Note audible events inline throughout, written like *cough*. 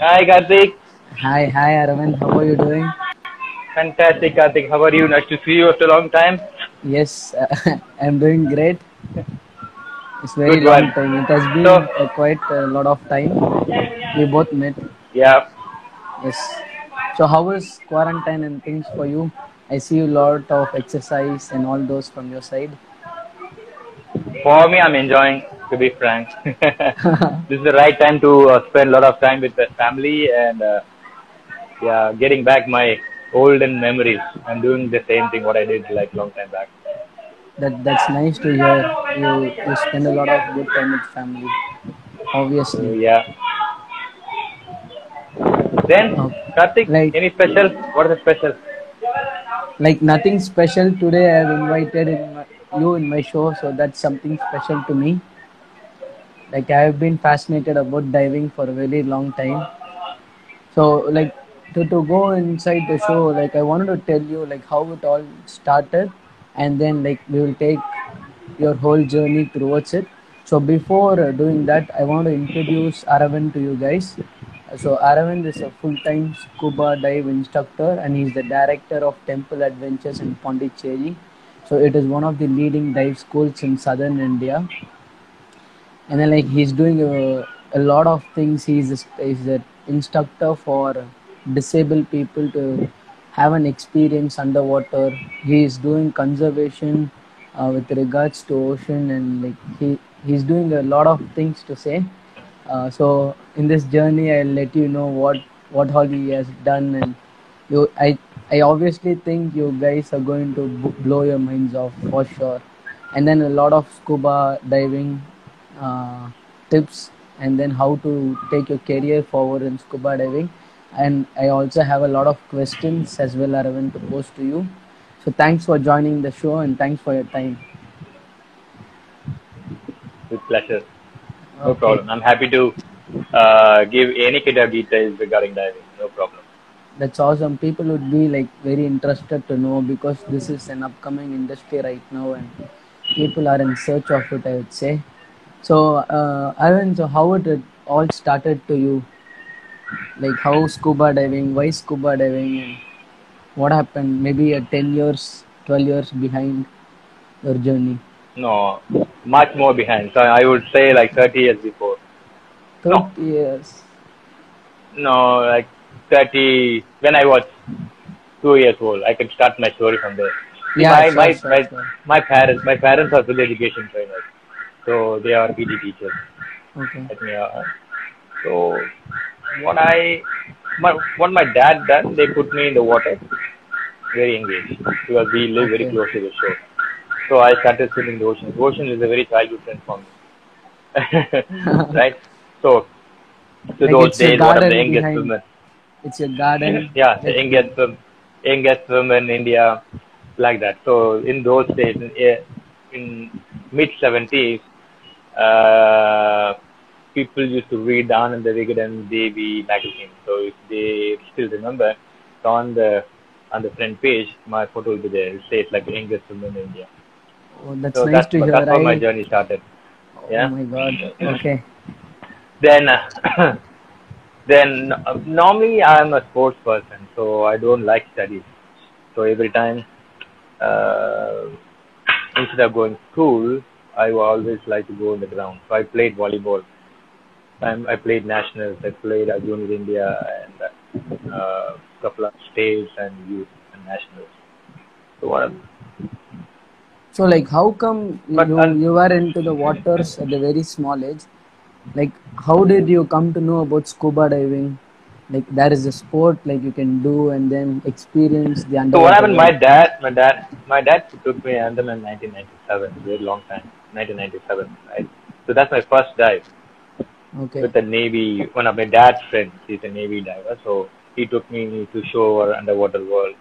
Hi, Karthik. Hi, hi, Aravind. How are you doing? Fantastic, Karthik. How are you? Nice to see you after a long time. Yes, *laughs* I'm doing great. It's very Good long one. time. It has been So- uh, quite a lot of time. We both met. Yeah. Yes. So how was quarantine and things for you? I see a lot of exercise and all those from your side. For me, I'm enjoying, to be frank. *laughs* this is the right time to uh, spend a lot of time with the family and, uh, yeah, getting back my olden memories. I'm doing the same thing what I did like long time back. That that's nice to hear. You you spend a lot of good time with family. Obviously. yeah. Then, Oh, Karthik, like- any special? What is the special? Like nothing special today. I have invited in my, you in my show, so that's something special to me. Like I have been fascinated about diving for a very long time. So like to, to go inside the show, like I wanted to tell you like how it all started, and then like we will take your whole journey towards it. So before uh, doing that, I want to introduce Aravind to you guys. So Aravind is a full-time scuba dive instructor and he's the director of Temple Adventures in Pondicherry. So it is one of the leading dive schools in southern India. And then like he's doing a, a lot of things. He's he's an instructor for disabled people to have an experience underwater. He is doing conservation uh, with regards to ocean and like he he's doing a lot of things to say. Uh, so in this journey, I'll let you know what what all he has done, and you, I I obviously think you guys are going to blow your minds off for sure. And then a lot of scuba diving uh, tips, and then how to take your career forward in scuba diving. And I also have a lot of questions as well, Aravind, to pose to you. So thanks for joining the show, and thanks for your time. With pleasure. No Okay. problem. I'm happy to uh, give any kind of details regarding diving. No problem. That's awesome. People would be like very interested to know because this is an upcoming industry right now, and people are in search of it. I would say. So, uh, Arvind, so how it all started to you? Like how scuba diving? Why scuba diving? And what happened? Maybe a ten years, twelve years behind your journey. No, much more behind. So I would say like 30 years before. No. Thirty years. No, like 30 when I was two years old. I can start my story from there. Yeah, my, sure, my, sure, my, sure. my parents, my parents are field education trainers, so they are PT teachers. Okay. at. Uh, so what I, my, what my dad done, they put me in the water, very engaged because we live very close to the shore. So I started swimming the ocean. The ocean is a very childhood friend for me, *laughs* right? So, to Like those days, one of the youngest women, It's your garden. yeah, the youngest, youngest women in India, like that. So in those days, in, in mid seventies, uh, people used to read Anand Vikatan Devi magazine. So if they still remember, on the on the front page, my photo will be there. It says like youngest women in India. Oh, that's So nice that's, to hear. that's how my journey started. Yeah. Oh my God. Okay. then uh, *coughs* then uh, normally I'm a sports person, so I don't like studies. So every time uh, instead of going to school, I always like to go on the ground. So I played volleyball. I'm, I played nationals. I played at Junior India and uh, couple of states and youth and nationals. So what? So like how come But you you were into the waters at a very small age? Like how did you come to know about scuba diving? Like that is a sport like you can do and then experience the underwater. So what happened? My dad, my dad, my dad took me Andaman in 1997, very long time, 1997, right? So that's my first dive Okay. with the Navy. One of my dad's friends, he's a Navy diver, so he took me to show our underwater world.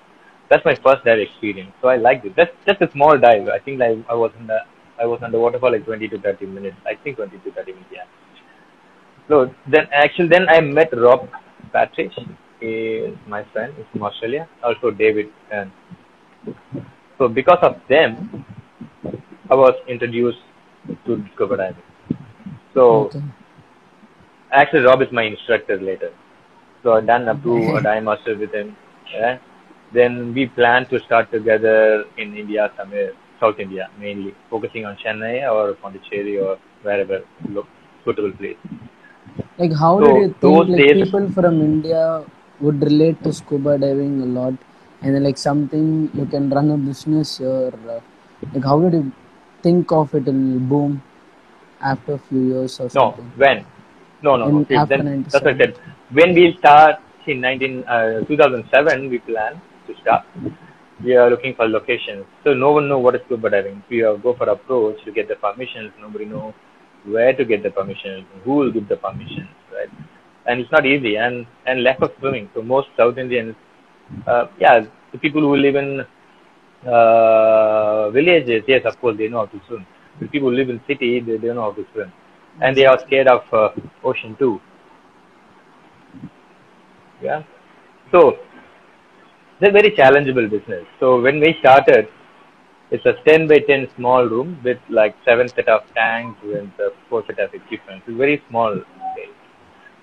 That's my first dive experience, so I liked it. That's just a small dive. I think like I was in the, I was underwater for like 20 to 30 minutes. I think 20 to 30 minutes, yeah. So then, actually, then I met Rob Patrick. He is my friend. He's from Australia. Also David. And so because of them, I was introduced to scuba diving. So Okay. actually, Rob is my instructor later. So I done up to a dive master with him. Yeah. Then we plan to start together in India somewhere, South India mainly, focusing on Chennai or Pondicherry or wherever look suitable place. Like, how So, did you think like days- people from India would relate to scuba diving a lot, and then like something you can run a business or uh, like how did you think of it will boom after a few years or No, something? when? No, no, no. In See, after then, that's what I said. When we start in 19, uh, 2007, we plan to start. We are looking for locations. So no one know what is scuba diving. We uh, go for approach to get the permissions. Nobody know where to get the permissions, who will give the permissions, right? And it's not easy. And and lack of swimming. So most South Indians, uh, yeah, the people who live in uh, villages, yes, of course, they know how to swim. The people who live in city, they don't know how to swim, and they are scared of uh, ocean too. Yeah, so it's a very challengeable business. So when we started, it's a 10 by 10 small room with like seven set of tanks and uh, four set of equipment. It's very small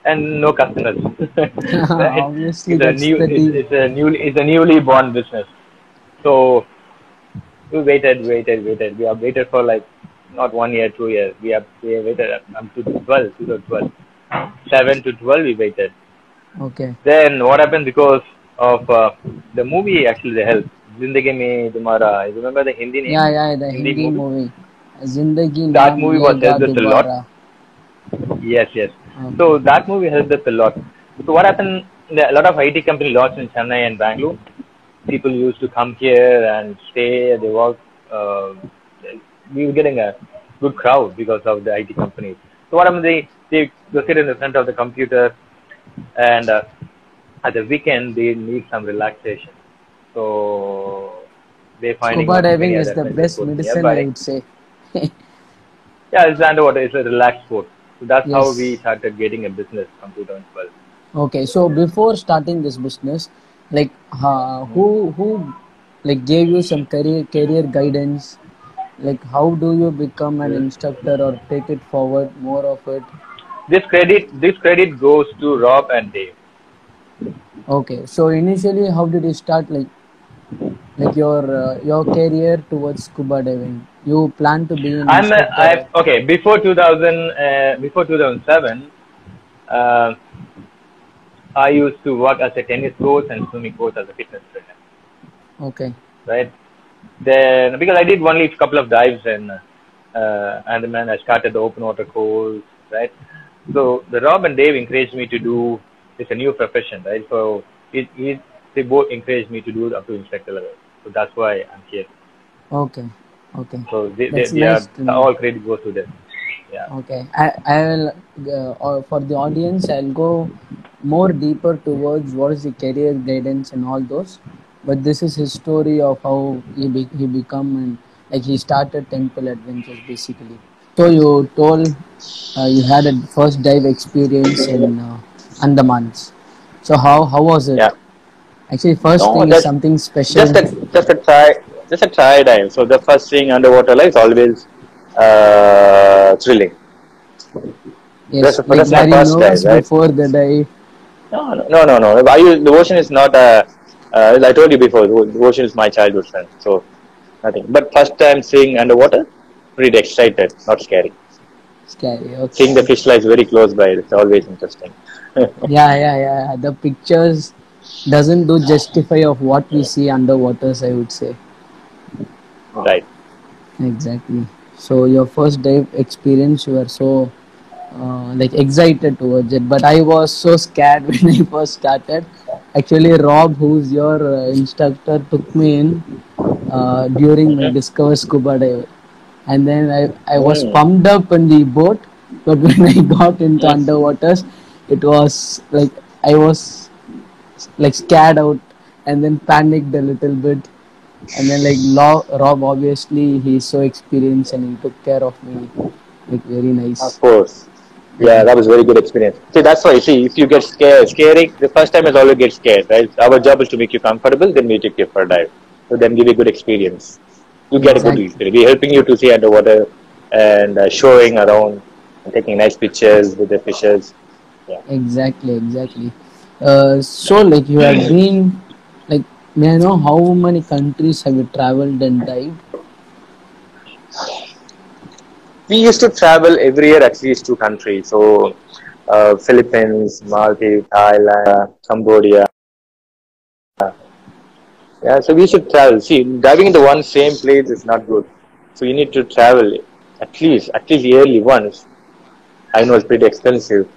and no customers. Right? *laughs* *laughs* Obviously, it's a new, it's, it's a newly, it's a newly born business. So we waited, waited, waited. We have waited for like not one year, two years. We have, we have waited up to 12, 2012. 7 to 12 we waited. Okay. Then what happened because of uh, the movie actually they helped. Zindagi Mein Tumhara. You remember the Hindi name? Yeah, yeah, the Hindi Hindi movie? movie. Zindagi That movie was helped us a lot. Yes, yes. Okay. So that movie helped us a lot. So what happened? A lot of IT company launched in Chennai and Bangalore. People used to come here and stay. They work. Uh, we were getting a good crowd because of the IT companies. So what happened? They they go sit in the front of the computer, and uh, at the weekend they need some relaxation. So they find Scuba diving is the best medicine, I would say. *laughs* Yeah, it's underwater. It's a relaxed sport. So that's how we started getting a business from 2012. Okay, so before starting this business, like uh, who who like gave you some career career guidance? Like how do you become an instructor or take it forward more of it? This credit, this credit goes to Rob and Dave. Okay, so initially, how did you start like like your uh, your career towards scuba diving? You plan to be an I'm a, instructor? Okay. Before 2000, uh, before 2007, uh, I used to work as a tennis coach and swimming coach as a fitness trainer. okay, Right. Then because I did only a couple of dives and uh, and then I started the open water course. Right. So the Rob and Dave encouraged me to do. It's a new profession, right? So it, it they both encouraged me to do it up to instructor level. So that's why I'm here. okay, okay. So they, they, That's they nice are all credit goes to them. Yeah. Okay, I, I will uh, for the audience. I'll go more deeper towards what is the career guidance and all those. But this is his story of how he be, he become and like he started Temple Adventures basically. So you told uh, you had a first dive experience in uh, Andamans. So how how was it? Yeah. Actually, first No, thing is something special. Just a just a try just a try dive. So the first thing underwater life is always uh, thrilling. yes, that's- like that's my first nervous dive, right? before the dive. No, no, no, no. no. Are you, the ocean is not a. Uh, I told you before, ocean is my childhood friend. So nothing. But first time seeing underwater, pretty excited, not scary. Scary. Okay. Seeing the fish lights very close by, it's always interesting. *laughs* yeah yeah yeah the pictures doesn't do justify of what we see underwaters i would say right. exactly so your first dive experience you were so uh, like excited towards it but i was so scared *laughs* when i first started actually rob who's your uh, instructor took me in uh, during my discover scuba dive and then i, I was Mm. pumped up in the boat but *laughs* when i got into Yes. underwaters it was like i was like scared out and then panicked a little bit and then like Lo- rob obviously he's so experienced and he took care of me like very nice Of course. Yeah, that was very good experience. See, that's why. See, if you get scared, scary, the first time is always get scared, right? Our job is to make you comfortable, then we take you for a dive. So then give you good experience. You get a good experience. We're helping you to see underwater and uh, showing around and taking nice pictures with the fishes. Yeah. exactly exactly Uh, so like you have been like may I know how many countries have you traveled and dived? We used to travel every year at least two countries. So uh, Philippines, Maldives, Thailand, Cambodia. Yeah, so we should travel. See, diving in the one same place is not good. So you need to travel at least, at least yearly once. I know it's pretty expensive,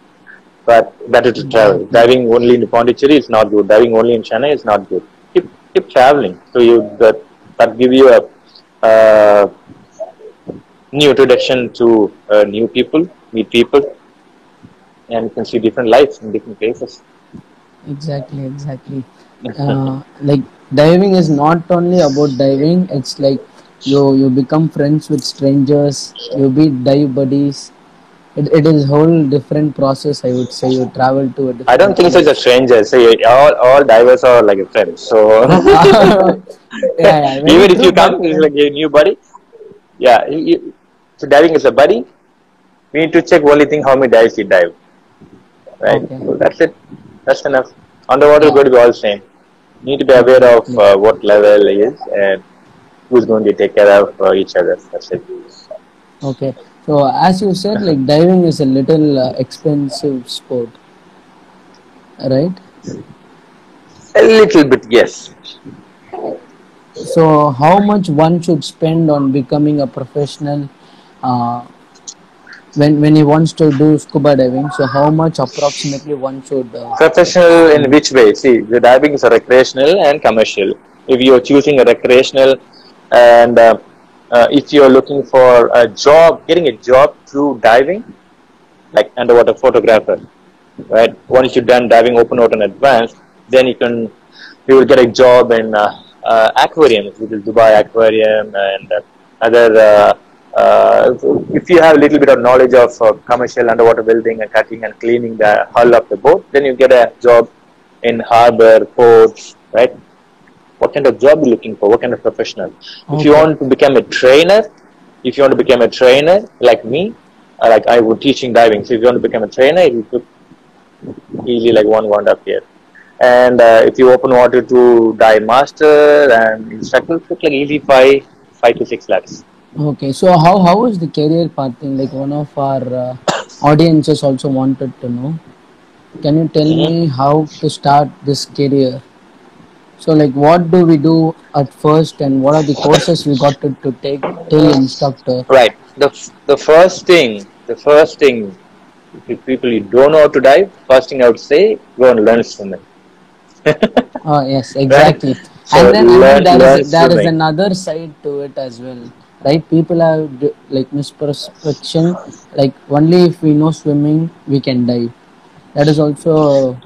but better to travel. Diving only in Pondicherry is not good. Diving only in Chennai is not good. Keep, keep traveling. So you that that give you a uh, new introduction to uh, new people, meet people, and you can see different lives in different places. Exactly, exactly. *laughs* Uh, like diving is not only about diving; it's like you you become friends with strangers. You be dive buddies. It, it is a whole different process. I would say you travel to a different. I don't think so. It's a stranger. See, all all divers are like a friend. So *laughs* yeah, yeah, *laughs* even if you come, it's like a new buddy. Yeah. you- so diving is a buddy. We need to check only thing how many dives you dive. Right. Okay. So that's it. That's enough. Underwater is going to be all same. You need to be aware of uh, what level is and who's going to take care of uh, each other. That's it. Okay. So as you said, like diving is a little uh, expensive sport, right? A little bit, yes. So how much one should spend on becoming a professional uh, when when he wants to do scuba diving? So how much approximately one should? Uh, Professional in which way? See, the diving is a recreational and commercial. If you're choosing a recreational and uh, uh, if you're looking for a job, getting a job through diving, like underwater photographer, right? Once you've done diving open water in advance, then you can, you will get a job in uh, uh, aquariums, which is Dubai Aquarium and uh, other. Uh, if you have a little bit of knowledge of uh, commercial underwater building and cutting and cleaning the hull of the boat, then you get a job in harbor, ports, right? What kind of job you looking for? What kind of professional? If you want to become a trainer, if you want to become a trainer like me, uh, like I was teaching diving. So if you want to become a trainer, you took easily like one one and a half year. And uh, if you open water to dive master and instructor, it took like easy five five to six lakhs. Okay. So how how is the career path thing? Like one of our uh, audiences also wanted to know. Can you tell me how to start this career? So like what do we do at first and what are the courses we got to, to take till instructor? Right. The the first thing, the first thing, if people you don't know how to dive, first thing I would say, go and learn swimming. Oh *laughs* yes, exactly. So and then, learn- then there learn is there is another side to it as well, right? People have like misperception, like only if we know swimming we can dive. That is also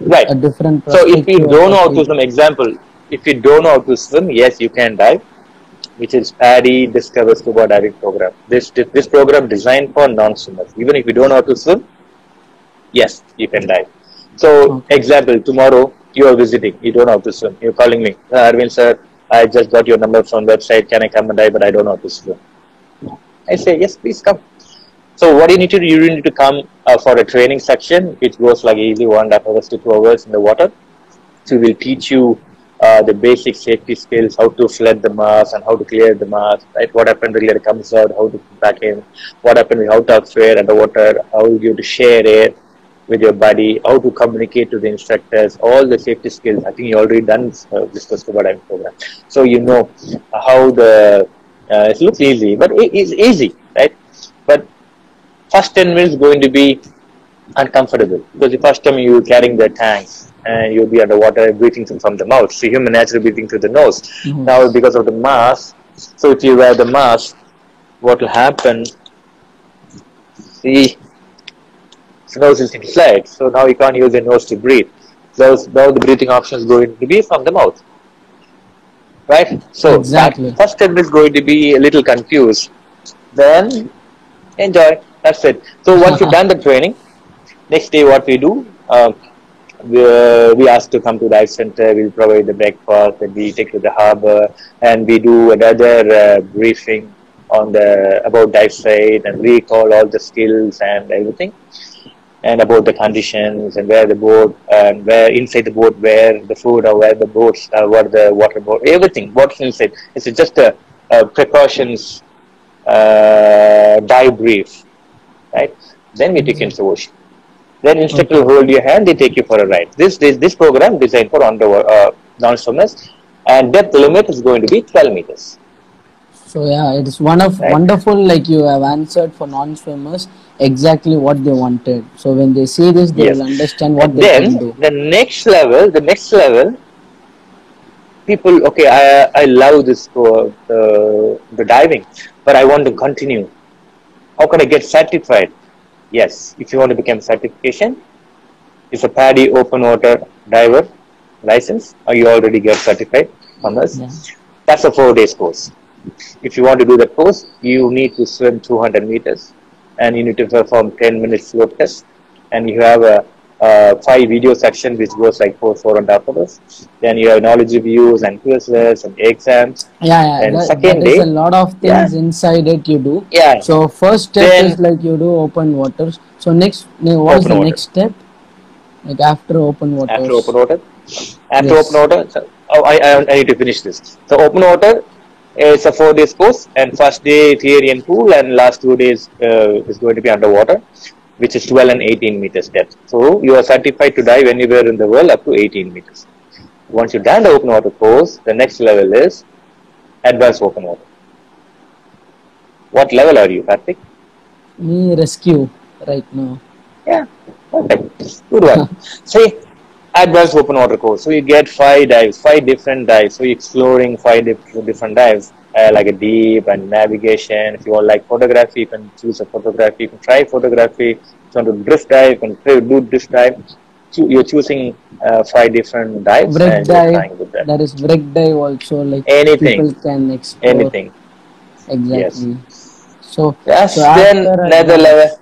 Right. a different So if you don't know how to swim, example, if you don't know how to swim, yes, you can dive, which is PADI Discover Scuba Diving Program. This this program designed for non-swimmers. Even if you don't know how to swim, yes, you can dive. So, Okay. example, tomorrow you are visiting, you don't know how to swim. You're calling me, "Uh, Arvind sir, I just got your number from website. Can I come and dive? But I don't know how to. I say, yes, please come. So what do you need to do, you need to come uh, for a training section, which goes like easily one and a half hours to two hours in the water. So we'll teach you uh, the basic safety skills, how to flood the mask and how to clear the mask, right? What happens when it comes out, how to back in, what happens with how to air underwater, how you to share air with your body, how to communicate to the instructors, all the safety skills. I think you already done uh, this scuba diving program. So you know how the, uh, it looks easy, but it is easy, right? But first 10 minutes going to be uncomfortable because the first time you're carrying the tanks and you'll be underwater breathing from the mouth. So human naturally breathing through the nose. Mhm. Now because of the mask, so if you wear the mask, what will happen? The nose is inflated, so now you can't use the nose to breathe. Those now the breathing option is going to be from the mouth. Right? So Exactly. that first 10 is going to be a little confused. Then enjoy. That's it. So once you've done the *laughs* training, next day what we do, uh, we, uh, we ask to come to the dive center, we'll provide the breakfast, and we take to the harbor, and we do another uh, briefing on the about dive site and recall all the skills and everything. And about the conditions and where the boat and where inside the boat where the food or where the boats uh, where the water boat everything what's inside it's just a, a precautions uh, dive brief right? Then we take into the ocean. Then instructor will hold your hand they take you for a ride. This this, this program designed for underwater uh, non-swimmers and depth limit is going to be 12 meters So yeah, it is one of Right. wonderful. Like you have answered for non-swimmers exactly what they wanted. So when they see this, they Yes. will understand what And they then can do. the next level, the next level, people, okay, I I love this uh, the diving, but I want to continue. How can I get certified? Yes, if you want to become certification, it's a PADI open water diver license, or you already get certified from us. Yeah. That's a four days course. If you want to do that course, you need to swim 200 meters and you need to perform 10 minutes slope test. And you have a, a five video section which goes like four, four and a half hours. Then you have knowledge reviews and quizzes and exams. Yeah, yeah. And that, second that day- a lot of things inside it you do. Yeah. So first step Then- is like you do open waters. So next, what's the water. next step? Like after open waters. after open water. After Yes. open water, so, oh, I, I, I need to finish this. So open water is a four days course, and first day theory and pool, and last two days uh, is going to be underwater, which is 12 and 18 meters depth. So you are certified to dive anywhere in the world up to 18 meters. Once you've done the open water course, the next level is advanced open water. What level are you, Karthik? Me rescue right now. Yeah, perfect. Good one. *laughs* See, advanced open water course. So you get five dives, five different dives. So you're exploring five diff- different dives, uh, like a deep and navigation. If you want like photography, you can choose a photography. You can try photography. If you want to drift dive, you can try, do drift dive. Choo- You're choosing uh, five different dives you're dive. trying with them. There is wreck dive also. Like Anything. people can explore. Anything. Exactly. So Yes. So then another level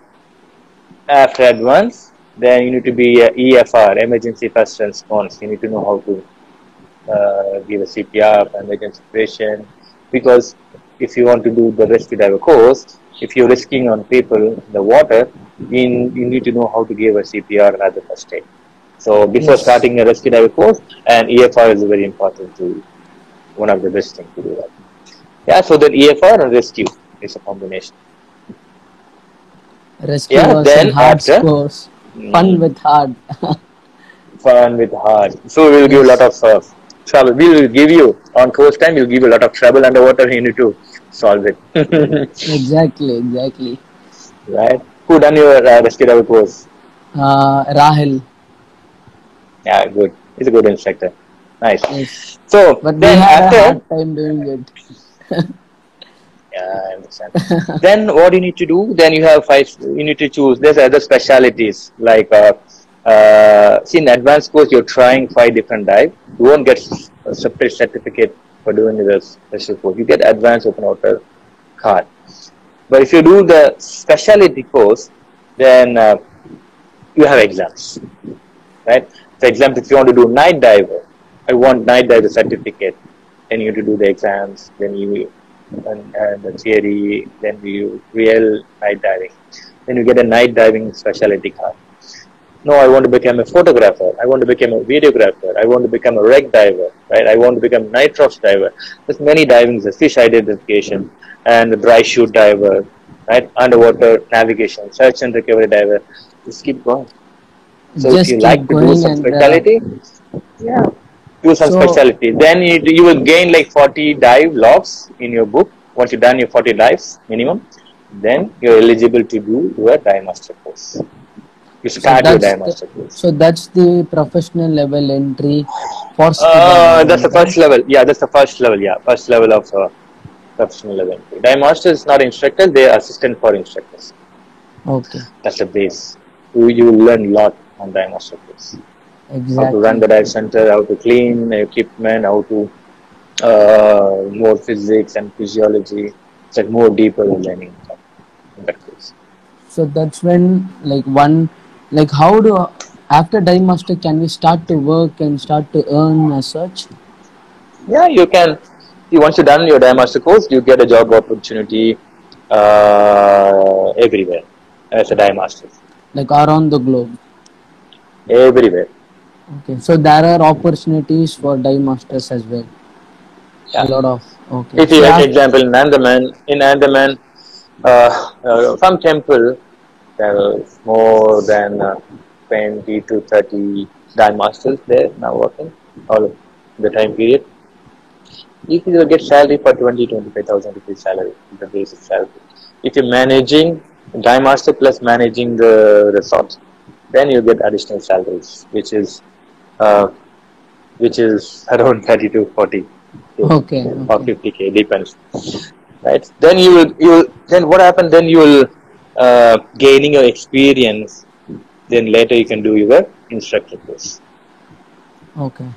after advance, then you need to be EFR, emergency first response. You need to know how to uh, give a CPR, emergency situation. Because if you want to do the rescue diver course, if you're risking on people in the water, you, you need to know how to give a CPR and other first aid. So before Yes. starting a rescue diver course, and EFR is very important to one of the best things to do that. Yeah, so then EFR and rescue is a combination. rescue Yeah, then in hard after- scores. Fun with hard. *laughs* fun with hard. So we'll give a lot of uh, trouble. We will give you on course time. We'll give you a lot of trouble underwater. You need to solve it, *laughs* exactly, exactly. right? Who done your uh, rescue diver course? Uh, Rahil. Yeah, good. He's a good instructor. Nice. Yes. So But then after, hard time doing it. *laughs* yeah, I understand. *laughs* then what you need to do? Then you have five. You need to choose. There's other specialities like. Uh, uh, see, in advanced course, you're trying five different dive. You won't get a separate certificate for doing this special course. You get advanced open water card. But if you do the specialty course, then uh, you have exams, right? For example, if you want to do night diver, I want night diver certificate. Then you have to do the exams. Then you and, and the theory. Then you real night diving. Then you get a night diving specialty card. No, I want to become a photographer. I want to become a videographer. I want to become a wreck diver, right? I want to become nitrox diver. There's many divings, there's fish identification and the dry suit diver, right? Underwater navigation, search and recovery diver. Just keep going. So Just if you like to do some and, uh, specialty, yeah, do some So- specialty. Then you, you will gain like 40 dive logs in your book. Once you've done your 40 dives minimum, then you're eligible to do your dive master course. You start your that's dive the- master course. So that's the professional level entry for Uh, that's the first level. Yeah, that's the first level. Yeah, first level of uh, professional level. entry. Dive master is not instructor; they are assistant for instructors. Okay, That's the base. You, you will learn a lot on dive master course. How to run the dive center, how to clean equipment, how to uh, more physics and physiology. It's like more deeper learning in that course. So that's when like one like how do after dive master can we start to work and start to earn as such? Yeah, you can. Once you've done your dive master course, you get a job opportunity uh, everywhere as a dive master. like around the globe. everywhere. Okay, so there are opportunities for dive masters as well. Yeah. A lot of okay. If you So like example in Andaman, in Andaman, uh, uh, some temple there more than uh, 20 to 30 dive masters there now working all the time period. If you will get salary for 20, 25,000 rupees salary, the basic salary. If you're managing dive master plus managing the resort, then you get additional salaries, which is uh, which is around 30 to 40 Okay, or okay. 50k depends right then you will you will then what happened then you will uh, gaining your experience then later you can do your instructor course Okay.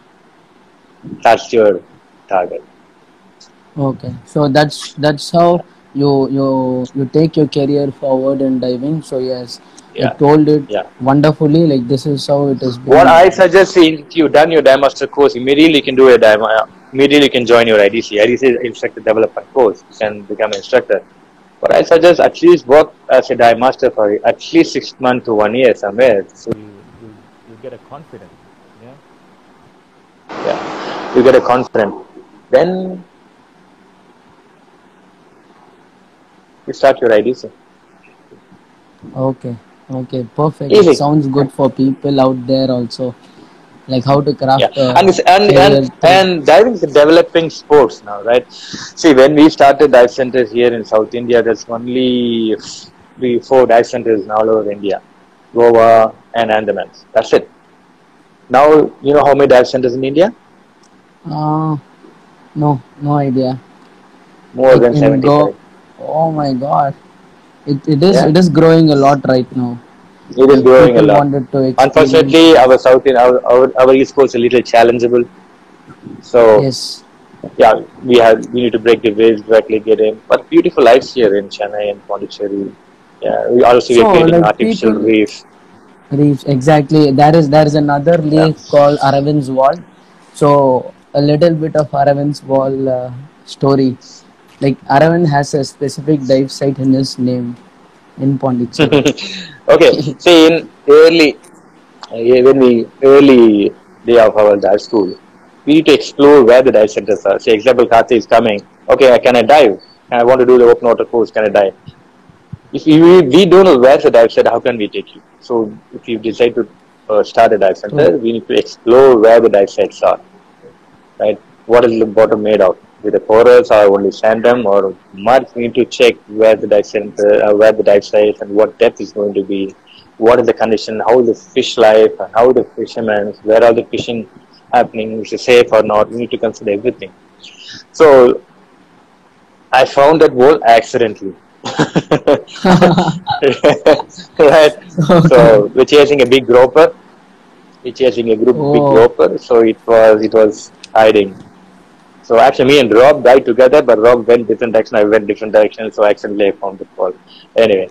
that's your target Okay. So that's that's how you you you take your career forward in diving. So yes, Yeah. you told it Yeah. wonderfully. Like this is how it is what i suggest is you've done your dive master course immediately you can do a dive uh, immediately you can join your idc idc is instructor development course you can become an instructor but i suggest at least work as a dive master for at least six months to one year somewhere so you, you, you get a confidence yeah yeah you get a confidence then you start your idc Okay. Okay. Perfect. Easy. It sounds good for people out there also. Like how to craft. yeah and and and, and diving is a developing sports now right see when we started dive centers here in south india there's only three four dive centers now all over india goa and andamans that's it now you know how many dive centers in india Uh, no, no idea. more Like than 75 Go- Oh my god. It, it is Yeah. it is growing a lot right now. it is growing a lot wanted to unfortunately our south in our, our, our east coast is a little challengeable so Yes. yeah, we have we need to break the waves directly get in. But beautiful lives here in Chennai and Pondicherry. Yeah, we also So, get like, artificial people- reef. Reefs, exactly. There is there is another leaf called Aravind's Wall. So a little bit of Aravind's Wall uh, story. Like Aravind has a specific dive site in his name in Pondicherry. *laughs* okay, see in early uh, when we early day of our dive school, we need to explore where the dive centers are. Say example, Karthi is coming. Okay, I can I dive? I want to do the open water course. Can I dive? If we, we don't know where the dive center, how can we take you? So if you decide to uh, start a dive center, we need to explore where the dive sites are. Right? What is the bottom made of? With the corals or only sandum or mud? We need to check where the dive center, uh, where the dive site, and what depth is going to be. What is the condition? How is the fish life? And how the fishermen? Where are the fishing happening? Is it safe or not? We need to consider everything. So I found that wall accidentally. *laughs* right. So we're chasing a big groper. We're chasing a group big Oh. groper. So it was it was hiding. So actually, me and Rob died together, but Rob went different direction. I went different direction. So accidentally I found the ball. Anyway,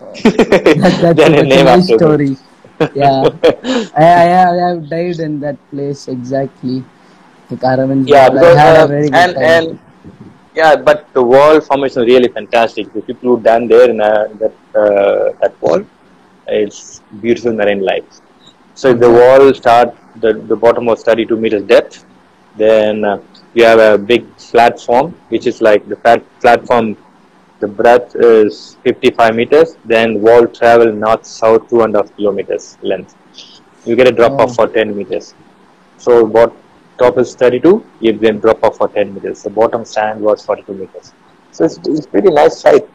that, *laughs* that's, then a name a nice after me. story. Yeah. *laughs* I, I, have, I have died in that place exactly. The Aravind's Yeah, Wall. I because had uh, a very good and time. and yeah, but the wall formation is really fantastic. The people who done there in uh, that uh, that wall, it's beautiful marine life. So if the wall start the the bottom was 32 meters depth, then we have a big platform which is like the flat platform. The breadth is 55 meters. Then wall travel north south two and a half kilometers length. You get a drop Oh. off for 10 meters. So what top is 32, you then drop off for 10 meters. The bottom sand was 42 meters. So it's, it's pretty nice site.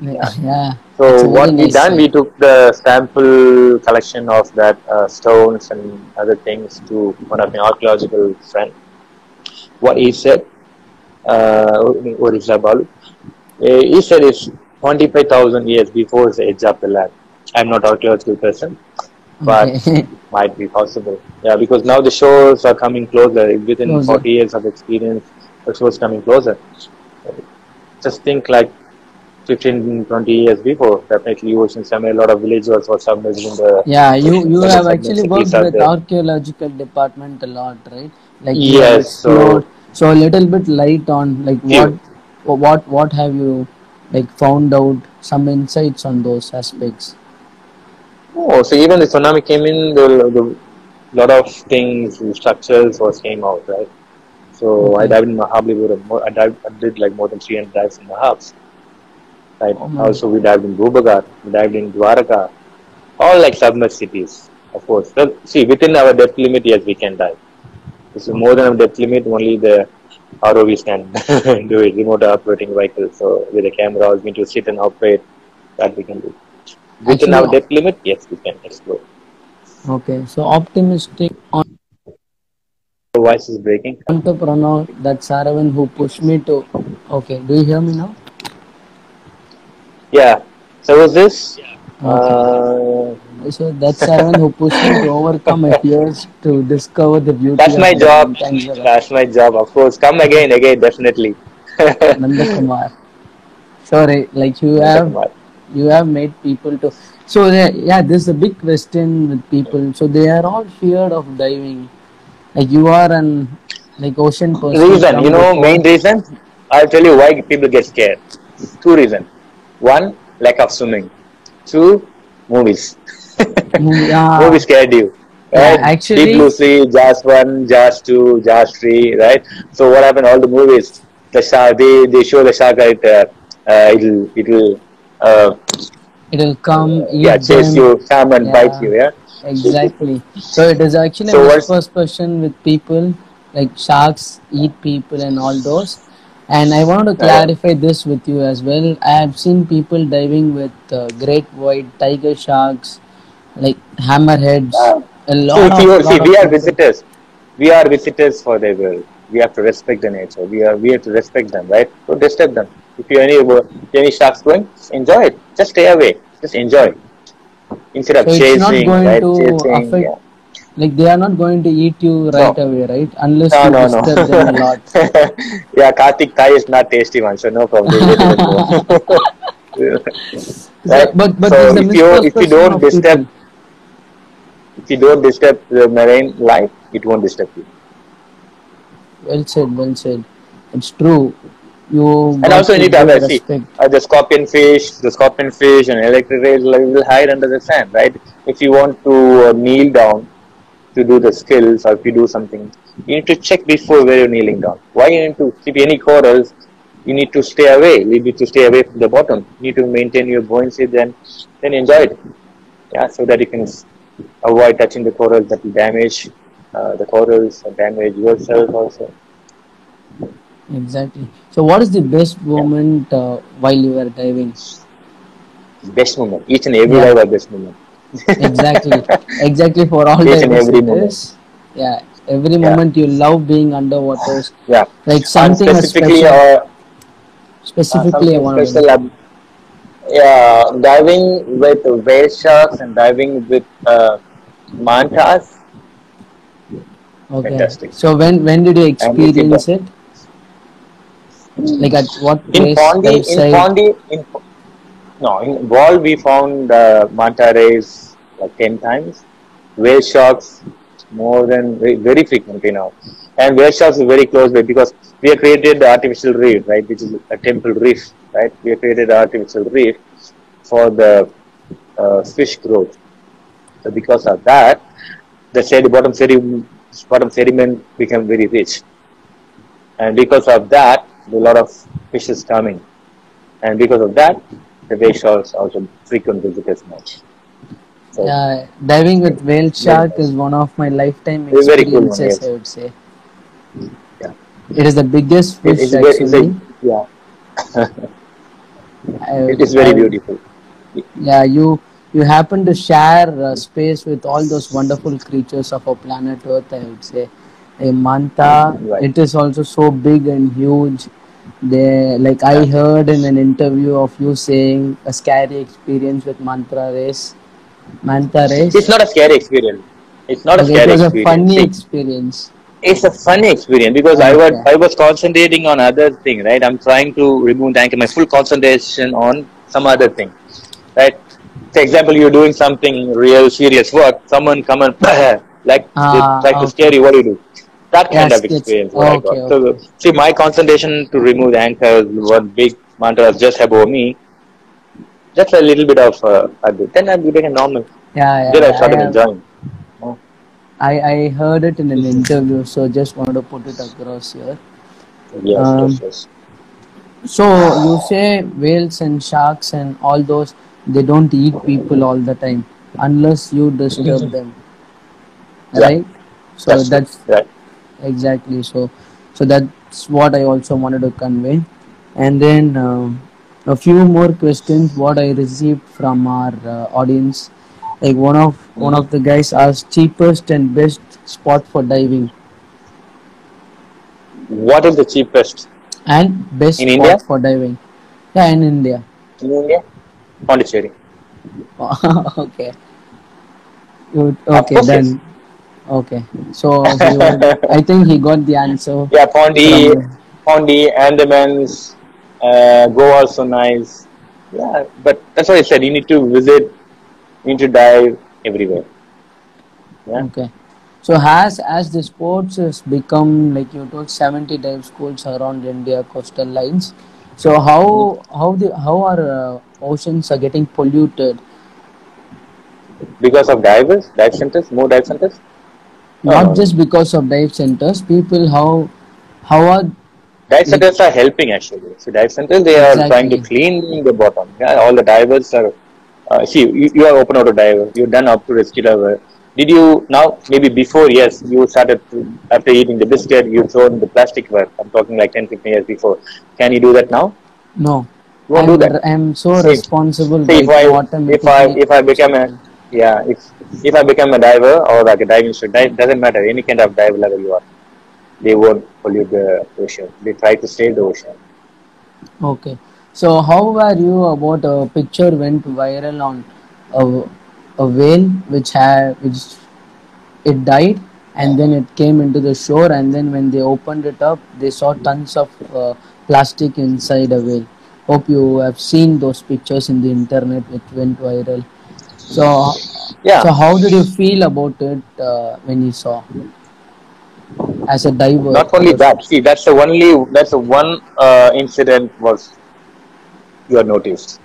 yeah. yeah. So what we nice done, site. we took the sample collection of that uh, stones and other things to one of my archaeological friend. What he said, uh, Orissa Balu, uh, he said it's 25,000 years before the edge of the land. I'm not archaeological person, but Okay. *laughs* might be possible. Yeah, because now the shores are coming closer. Within Closer. 40 years of experience, the shores coming closer. Just think like 15, 20 years before, definitely ocean somewhere, a lot of villages were submerged in the. Yeah, you you have actually worked with archaeological department a lot, right? Like Yes, so-. So a little bit light on like what what what have you like found out some insights on those aspects. Oh, so even the tsunami came in, the, the lot of things, structures was came out, right? So I dived in. More, I, dived, I did like more than 300 dives in Mahabs. Right. Oh also, we dived in Poompuhar, we dived in Dwaraka, all like submerged cities, of course. So, see, within our depth limit, yes, we can dive. This is more than our depth limit, only the ROVs can *laughs* do it, remote operating vehicle. So with the cameras, we need to sit and operate, that we can do. Within Actually, our depth limit, yes, we can explore. Okay, so optimistic The voice is breaking. entrepreneur that Saravan who pushed me to. Okay, do you hear me now? Yeah. So was this? Okay. Uh, So that's Saravan who pushed me to overcome my fears to discover the beauty. that's my job. That's my job. Of course. Come again, again, definitely. Nanda Kumar. Sorry, like you have you have made people to so yeah, yeah this is a big question with people so they are all feared of diving like you are an like ocean person reason, you know, before. main reason. I'll tell you why people get scared. Two reasons. One, lack of swimming. Two, movies. Yeah. *laughs* Movie scared you. Yeah, actually- Deep Blue Sea, Jaws 1, Jaws 2, Jaws 3, right? So what happened? All the movies, the shark, they, they show the shark right uh, uh, it'll, it'll, uh, it'll come eat yeah, chase them. you, come and Yeah. bite you, yeah? exactly so it is actually So a what's- misperception with people like sharks eat people and all those and i wanted to clarify this with you as well i have seen people diving with uh, great white tiger sharks like hammerheads a lot if of, you lot see, we are visitors. We are visitors for the world. We have to respect the nature. We are we have to respect them, right? Don't disturb them. If you any any sharks going, enjoy it. Just stay away. Just enjoy. Instead of So chasing, right? chasing, affect- yeah. like they are not going to eat you right No. away right unless No, you no, disturb them a lot *laughs* yeah, Karthik Thai is not tasty one, so no problem. Right? *laughs* but but so if you if you don't disturb people. If you don't disturb the marine life, it won't disturb you. well said well said it's true you And also you need to have see, uh, the scorpion fish, the scorpion fish and electric rays will hide under the sand, right? If you want to uh, kneel down to do the skills or if you do something, you need to check before where you're kneeling down. Why you need to keep any corals, you need to stay away. You need to stay away from the bottom. You need to maintain your buoyancy then then enjoy it. Yeah, so that you can avoid touching the corals that will damage uh, the corals and damage yourself also. Exactly. So, what is the best moment uh, while you are diving? Best moment. Each and every Yeah. dive are best moment. *laughs* Exactly. exactly for all Each and divers every moment. Yeah. Every Yeah. moment you love being underwater. Yeah. Like something as specifically, special. uh, specifically, I something want special. Yeah, diving with whale sharks and diving with uh, mantas. Okay. fantastic. So, when when did you experience it? Like at what In place? Pondi, in? Pondi, in no, in Wall we found uh, manta rays like ten times. Whale sharks more than very, very frequently now, and whale sharks is very close by because we have created the artificial reef, right, which is a temple reef, right? We have created the artificial reef for the uh, fish growth. So because of that, the sedi- bottom sediment, bottom sediment become very rich, and because of that, a lot of fish is coming, and because of that, the whale sharks also frequent visitors now. So Yeah, diving with whale shark is one of my lifetime very cool one, experiences. yes. I would say. It is the biggest fish very, it's actually. a, yeah, *laughs* I- *laughs* it is very I- beautiful. Yeah, you you happen to share uh, space with all those wonderful creatures of our planet Earth. I would say, a manta. Right. It is also so big and huge. They like I heard in an interview of you saying a scary experience with manta race. Manta race. It's not a scary experience. It's not a Okay, it scary was a experience. funny experience. It's a funny experience because I was I was concentrating on other thing, right? I'm trying to remove the anchor, my full concentration on some other thing, right? For example, you're doing something real serious work, someone come and *laughs* like they try to scare you. What do you do? That kind Yes, of experience. I okay. So see, my concentration to remove the anchor, one big manta just above me. Just a little bit of uh. Then I became normal. Yeah, yeah, Then I started have, enjoying. I I heard it in an interview, so just wanted to put it across here. Yes, Um, yes, yes. So you say whales and sharks and all those they don't eat people all the time unless you disturb them, Mm-hmm. Yeah, right? So That's that's Right. exactly so. So that's what I also wanted to convey. And then um, a few more questions what I received from our uh, audience. Like one of one of the guys asked cheapest and best spot for diving What is the cheapest and best in spot India? for diving. Yeah, in India. In India? Pondicherry. *laughs* okay. Of okay then. Okay. So I think he got the answer Yeah, Pondi, from Pondi, Andamans, uh, Goa also nice. Yeah, but that's what I said. You need to visit, need to dive everywhere. Yeah. okay. So has as the sports has become like you told 70 dive schools around India coastal lines. So how how the how are uh, oceans are getting polluted? Because of divers, dive centers, more dive centers. Not Uh, just because of dive centers. People how how are dive centers are helping actually. So dive centers, they are trying to clean the bottom. Yeah, all the divers are. Uh, see, you, you are open water diver. You've done up to rescue diver. Did you now? Maybe before, yes, you started to, after eating the biscuit. You thrown the plastic work. I'm talking like 10, 15 years before. Can you do that now? no? You won't I'm, do that. I'm so See, responsible See, if I if I if I become a yeah if if I become a diver or like a diving instructor, doesn't matter any kind of dive level you are, they won't pollute the ocean. They try to save the ocean. Okay. So how were you about a picture went viral on a, a whale which had which it died and then it came into the shore and then when they opened it up they saw tons of uh, plastic inside a whale. Hope you have seen those pictures in the internet which went viral. So Yeah. so how did you feel about it uh, when you saw as a diver? Not only that, see that's the only that's the one uh, incident was you are noticed.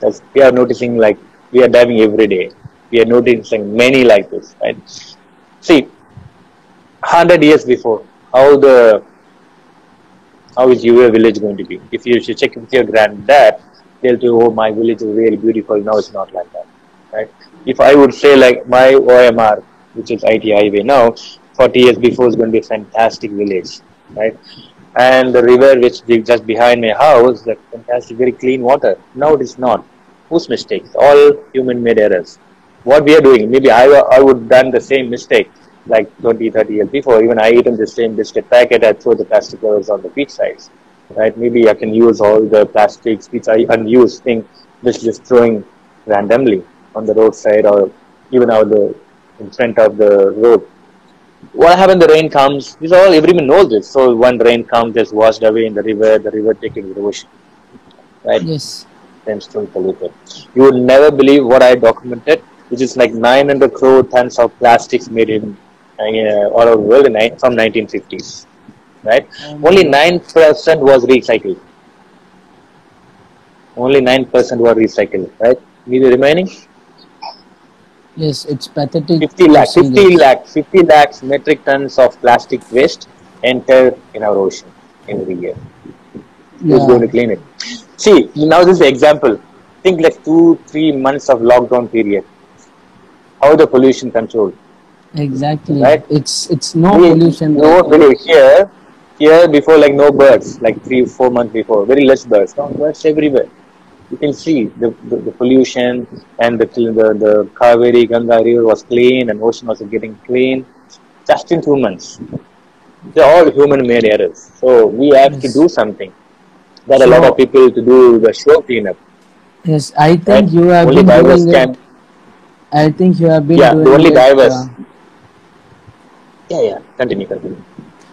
That's we are noticing like we are diving every day. We are noticing many like this, right? See, hundred years before, how the how is your village going to be? If you should check with your granddad, they'll tell you, oh, my village is really beautiful. Now it's not like that, right? If I would say like my OMR, which is IT highway now, 40 years before is going to be a fantastic village, right? And the river which just behind my house, that fantastic, very clean water. Now it is not. Whose mistakes? All human-made errors. What we are doing, maybe I, I would done the same mistake like 20, 30 years before. Even I eaten the same biscuit packet, I throw the plastic covers on the beach sides, right? Maybe I can use all the plastics which I unused thing, just just throwing randomly on the roadside or even out the in front of the road. What happened? The rain comes. This all everyone knows this. So when rain comes, just washed away in the river. The river taking the ocean, right? Yes. Then still polluted. You would never believe what I documented, which is like 900 crore tons of plastics made in uh, all over the world in, from 1950s, right? Only 9% was recycled. Only 9% were recycled, right? Me the remaining Yes, it's pathetic. 50 to lakh, 50 this. lakh, 50 lakhs metric tons of plastic waste enter in our ocean every year. Who's Yeah. going to clean it? See, now this is the example. Think like two, three months of lockdown period. How the pollution control. Exactly. Right? It's it's no We- pollution. No believe here, here before like no birds, like three, four months before, very less birds. Now birds everywhere. You can see the, the, the pollution and the, the the Kaveri Ganga river was clean and ocean was getting clean just in two months. They're all human-made errors. So we have to do something. There are a lot of people to do the shore cleanup. Yes, I think Right? you have Only been doing can. it. I think you have been Yeah, doing the only it. divers. uh, Yeah, yeah. Continue, continue.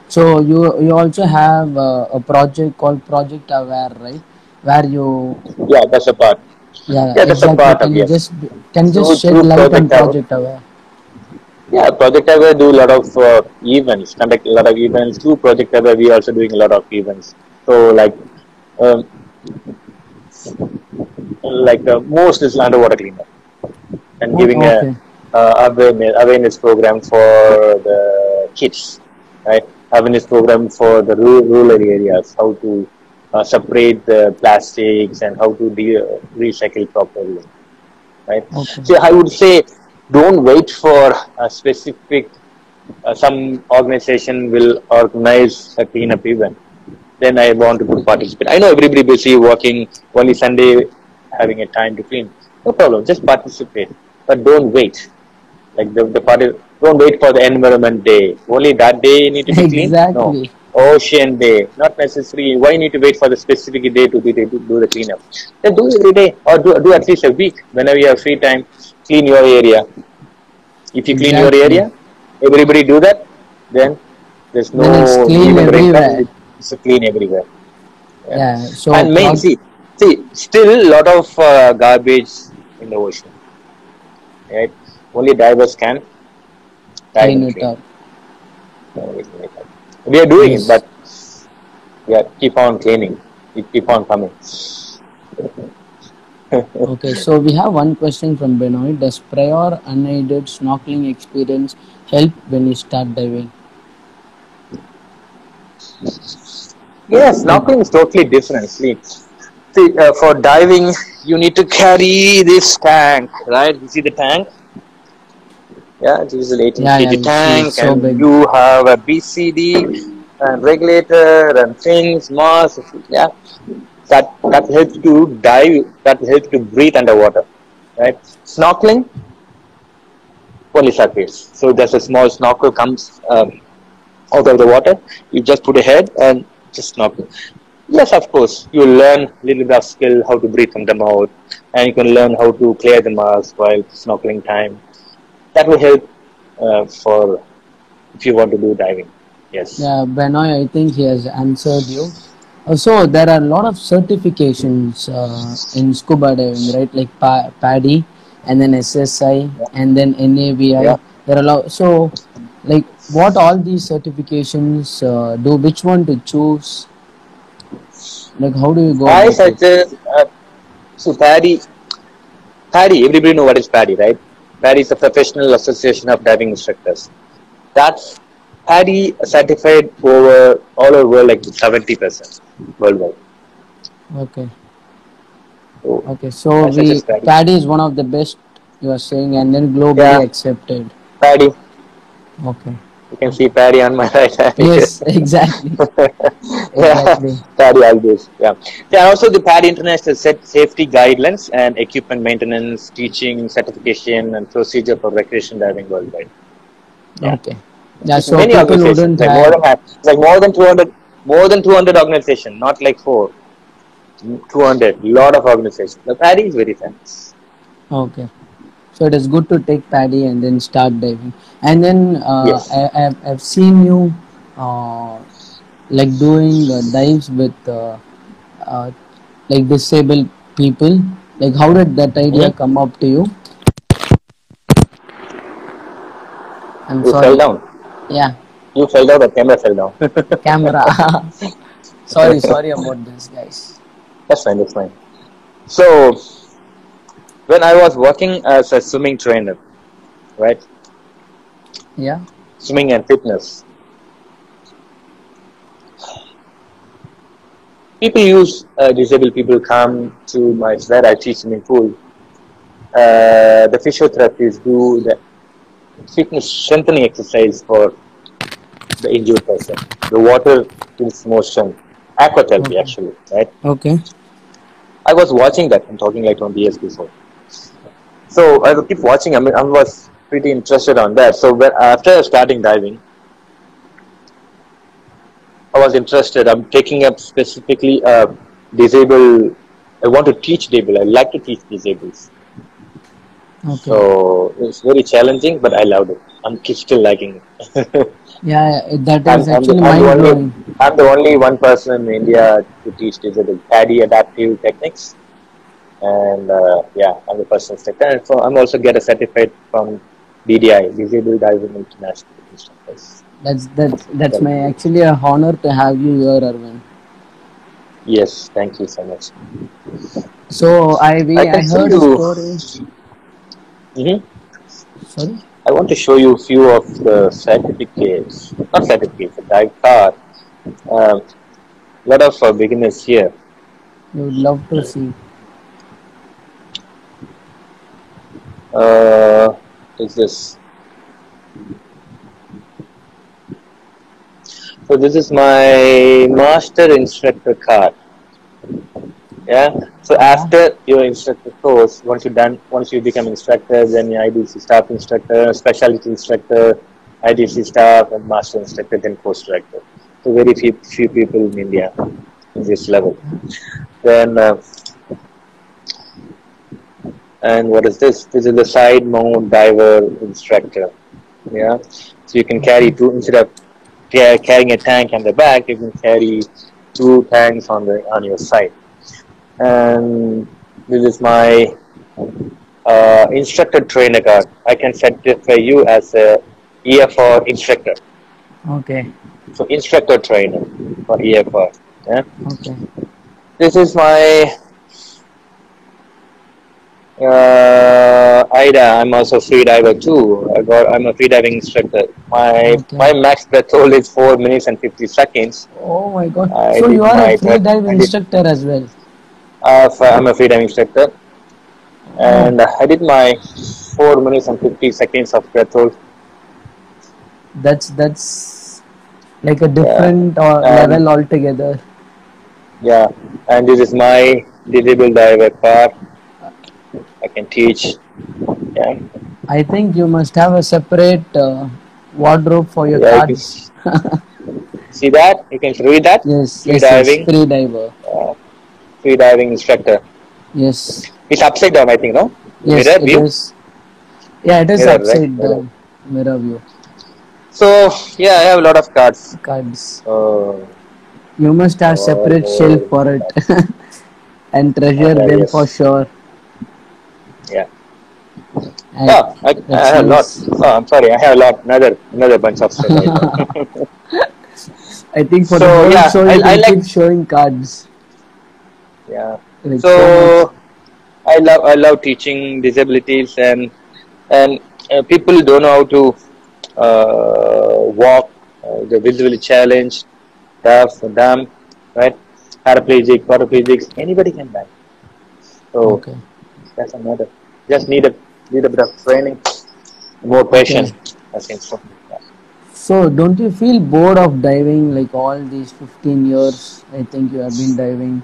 so you you also have uh, a project called Project Aware, right? Where you Yeah, that's a part. yeah, Yeah, that's a exactly. part of you yes. just can you just Through- shed light on Project Aware. Yeah, Project Aware do a lot of uh, events, conduct a lot of events. Through Project Aware, we also doing a lot of events. So like, um, like uh, most is underwater cleanup. and Oh, giving okay. a uh, awareness, awareness program for the kids, right? Awareness program for the rural, rural areas, how to uh, separate the plastics and how to de- recycle properly, right? Okay. So I would say, don't wait for a specific. Uh, some organization will organize a cleanup event. Then I want to participate. I know everybody busy working only Sunday, having a time to clean. No problem. Just participate, but don't wait. Like the the party, don't wait for the environment day. Only that day you need to be clean. No. Ocean day, not necessary. Why you need to wait for the specific day to be to do the cleanup? Then do every day, or do, do at least a week. Whenever you have free time, clean your area. If you clean your area, everybody do that. Then there's no Then it's clean everywhere. It's clean everywhere. Yeah. So and main, see, see, still a lot of uh, garbage in the ocean. Right? Only divers can clean it up. No, we can make it. We are doing Yes. it, but yeah, keep on cleaning. We keep on coming. *laughs* Okay, so we have one question from Benoit. Does prior unaided snorkeling experience help when you start diving? Yes, snorkeling is totally different. See, see uh, for diving, you need to carry this tank, right? You see the tank? Yeah, this is an 18 Yeah, kg yeah, tank, so and big. you have a BCD and regulator and fins, mask. Yeah, that that helps to dive. That helps to breathe underwater, right? Snorkeling, only surface. So there's a small snorkel comes um, out of the water. You just put a head and just snorkel. Yes, of course, you learn a little bit of skill how to breathe from the mouth, and you can learn how to clear the mask while snorkeling time. That will help uh, for if you want to do diving. Yes. Yeah, Benoy, I think he has answered you. So there are a lot of certifications uh, in scuba diving, right? Like pa- PADI, and then SSI, and then NAUI. Yeah. There are a lot. So, like, what all these certifications uh, do? Which one to choose? Like, how do you go? I suggest uh, so PADI. PADI, everybody know what is PADI, right? PADI is the Professional Association of Diving Instructors. That's PADI certified over all over like seventy percent worldwide. Okay. So, Okay. So we PADI. PADI is one of the best you are saying, and then globally Yeah. accepted. PADI, Okay. You can see PADI on my *laughs* right hand. Yes, exactly. *laughs* yeah, Exactly. PADI always. Yeah. Yeah. Also, the PADI International set safety guidelines and equipment maintenance, teaching, certification, and procedure for recreation diving worldwide. Yeah. Okay. Yeah. So Many organizations, like more than like more than two hundred, more than two hundred organizations, not like four. Two hundred, lot of organizations. The PADI is very famous. Okay. So it is good to take PADI and then start diving. And then uh, Yes. I, I've, I've seen you uh, like doing uh, dives with uh, uh, like disabled people. Like how did that idea Mhm. come up to you? I'm You sorry. fell down. Yeah, You fell down. The camera fell down. *laughs* *laughs* camera. *laughs* sorry, sorry about this, guys. That's fine. That's fine. So, when I was working as a swimming trainer, right? Yeah. Swimming and fitness. People use uh, disabled people come to my where I teach swimming pool. Uh, the physiotherapists do the fitness strengthening exercise for the injured person. The water is motion. Aquatherapy, Okay. actually, right? Okay. I was watching that. I'm talking like 20 years before. So I would keep watching. I mean, I was pretty interested on that. So when, after starting diving, I was interested. I'm taking up specifically uh, disabled. I want to teach disabled. I like to teach disabled. Okay. So it's very challenging, but I loved it. I'm still liking it. *laughs* yeah, that is I'm, is I'm, actually the, I'm, mind the only. I'm the only one person in India to teach disabled PADI adaptive techniques. And uh, yeah, I'm the person instructor. And so I'm also get a certificate from DDI, Disabled Diving International Instructors. That's that's that's my actually a honor to have you here, Arvind. Yes, thank you so much. So I we I I, heard a you. story. hmm Sorry. I want to show you a few of the certificates. Not certificates, the dive card. Um, lot of uh, beginners here. You would love to see. Uh, is this? So this is my master instructor card. Yeah. So after your instructor course, once you done, once you become instructor, then your IDC staff instructor, specialty instructor, IDC staff, and master instructor, then course director. So very few few people in India in this level. Then. Uh, and what is this? This is the side mount diver instructor. Yeah, so you can carry two instead of carrying a tank on the back, you can carry two tanks on the on your side. And this is my uh, instructor trainer card. I can certify you as a EFR instructor. Okay. So instructor trainer for EFR. Yeah. Okay. This is my uh, AIDA. I'm also free diver too. I got. I'm a free diving instructor. My Okay. my max breath hold is four minutes and fifty seconds. Oh my God. I so you are a free best. dive I did- instructor as well. Uh, I'm a free diving instructor, and I did my four minutes and fifty seconds of breath hold. That's that's like a different uh, Um, level altogether. Yeah, and this is my disabled diver card. I can teach. Yeah. I think you must have a separate uh, wardrobe for your Yeah, cards. *laughs* See that? You can read that. yes, Free yes, yes, diving. free diver. Uh, free diving instructor. Yes, It's upside down, I think, no? yes, Mirror it view? is. Yeah, it is Mirror, upside Mirror. down. Mirror view So, yeah, I have a lot of cards. cards. Uh, You must have separate Oh, shelf for it *laughs* and treasure Uh, them yes. for sure. Yeah. And Oh, I, I have a lot. Oh, I'm sorry. I have a lot. Another another bunch of stuff. *laughs* I think for So, the whole yeah, show, I- I like- keep showing cards. yeah. Like So. I love I love teaching disabilities and and uh, people don't know how to uh, walk. Uh, the visually challenged, deaf, dumb, right? Paraplegic, quadriplegics, anybody can dive. So okay. That's another. Just need a little bit of training, more patience. I think so. Yeah. So, don't you feel bored of diving like all these 15 years? I think you have been diving.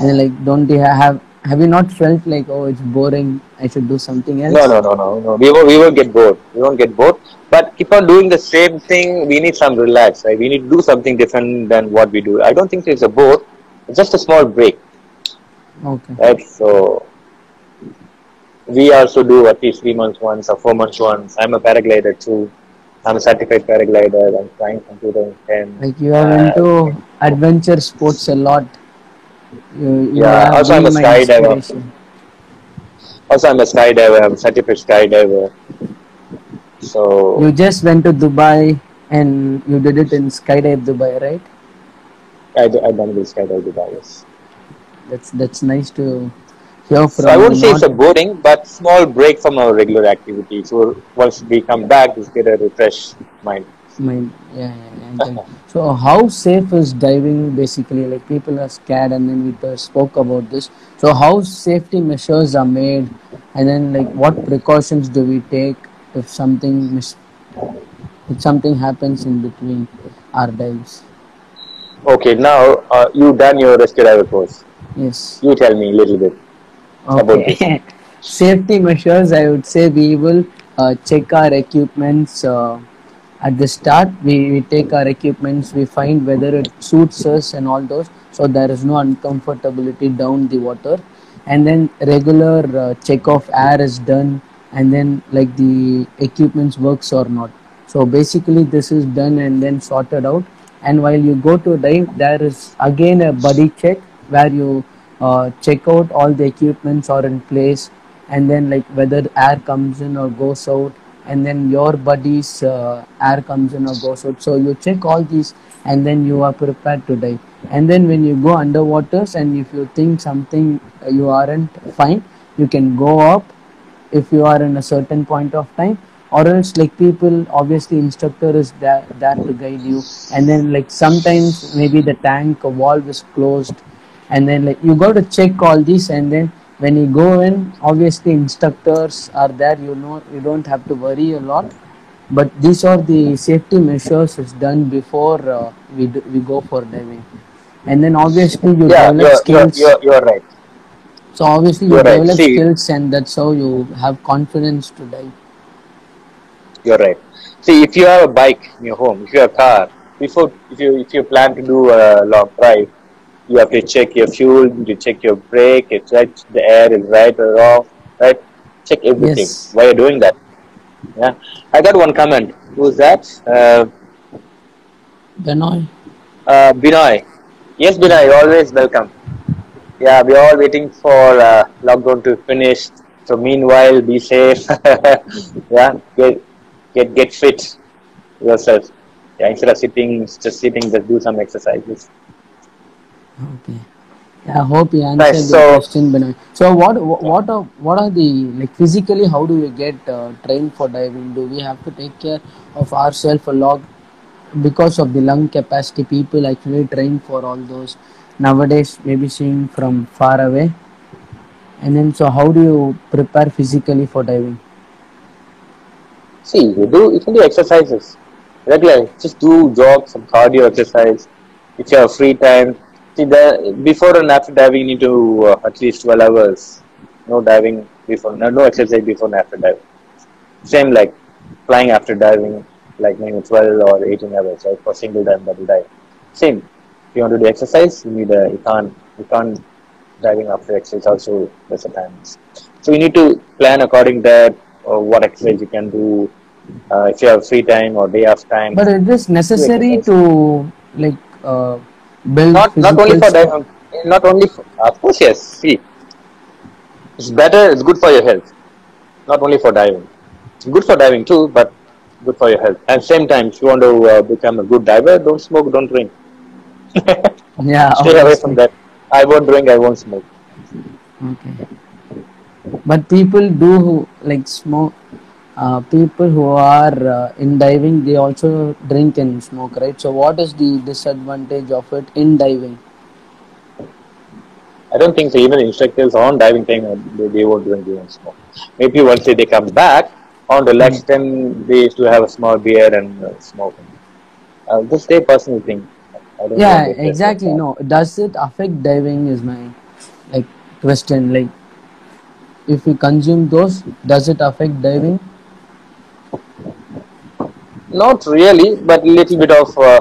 And like, don't you have, have you not felt like, oh, it's boring, I should do something else? No, no, no, no, no. We won't, we won't get bored. We won't get bored. But keep on doing the same thing. We need some relax. Right? We need to do something different than what we do. I don't think it's a bore. It's just a small break, Okay. right? So we also do at least three months once or four months once. I'm a paraglider too. I'm a certified paraglider. I'm flying from 2010. Like, you are Uh, into adventure sports a lot. You, you Yeah, also I'm a skydiver. Also, I'm a skydiver. I'm a certified skydiver. So You just went to Dubai and you did it in Skydive Dubai, right? I, I done this skydive Dubai. Yes. That's that's nice to So I wouldn't say it's a boring, but small break from our regular activities. So once we come back, just get a refresh mind. Mind, yeah, yeah. So how safe is diving basically? Like people are scared and then we spoke about this. So how safety measures are made and then like what precautions do we take if something mis- if something happens in between our dives? Okay, now uh, you done your rescue diver course. Yes. You tell me a little bit. Okay. *laughs* Safety measures, I would say we will uh, check our equipments uh, at the start. We, we take our equipments, we find whether it suits us and all those. So there is no uncomfortability down the water. And then regular uh, check of air is done, and then like the equipments works or not. So basically, this is done and then sorted out. And while you go to dive, there is again a body check where you uh, check out all the equipments are in place and then like whether air comes in or goes out and then your body's uh, air comes in or goes out. So you check all these and then you are prepared to dive and then when you go underwaters and if you think something uh, you aren't fine you can go up if you are in a certain point of time. Or else like people obviously instructor is there, there to guide you. And then like sometimes maybe the tank valve is closed and then like you got to check all this and then when you go in obviously instructors are there you know you don't have to worry a lot but these are the safety measures is done before uh, we do, we go for diving and then obviously you Yeah, develop you're, you're, skills you're, you're right. so obviously you You're right. develop See- skills and that's how you have confidence to dive You're right. See, if you have a bike in your home, if you have a car, before if you if you plan to do a long drive, you have to check your fuel, you check your brake, you check the air is right or wrong, right? Check everything. Yes. Why you're doing that? Yeah. I got one comment. Who's that? Uh, Benoy. uh, Binoy. Yes, Binoy, you're always welcome. Yeah, we're all waiting for uh, lockdown to finish. So meanwhile, be safe. *laughs* yeah, get get get fit yourself. Yeah, instead of sitting, just sitting, just do some exercises. Okay. I hope you answered Nice. the So- question, Benoy. So what what are what are the like physically? How do we get uh, trained for diving? Do we have to take care of ourselves a lot because of the lung capacity? People actually train for all those nowadays. Maybe seeing from far away. And then, so how do you prepare physically for diving? See, you do you can do exercises regularly. Just do jog, some cardio exercise. If you have free time, see the before and after diving, you need to uh, at least twelve hours. No diving before, no, no exercise before and after diving. Same like flying after diving, like maybe twelve or eighteen hours, right? For single dive, double dive. Same. If you want to do exercise, you need a you can't you can't diving after exercise also there's a time. So you need to plan according that or what exercise you can do uh, if you have free time or day off time. But it is necessary exercise. to like uh, build not not only for diving, not only for, of course yes. See, it's better. It's good for your health. Not only for diving. It's good for diving too, but good for your health. And same time, if you want to uh, become a good diver, don't smoke, don't drink. *laughs* Yeah. Stay away from that. I won't drink. I won't smoke. Okay. But people do like smoke. Uh, people who are uh, in diving, they also drink and smoke, right? So, what is the disadvantage of it in diving? I don't think so. Even instructors on diving time, they, they won't drink, won't smoke. Maybe once they come back on the next time, they used to have a small beer and uh, smoke. Uh, just their personal thing. Yeah, want to discuss exactly. No, does it affect diving? Is my like question. Like, if we consume those, does it affect diving? Not really, but little bit of uh,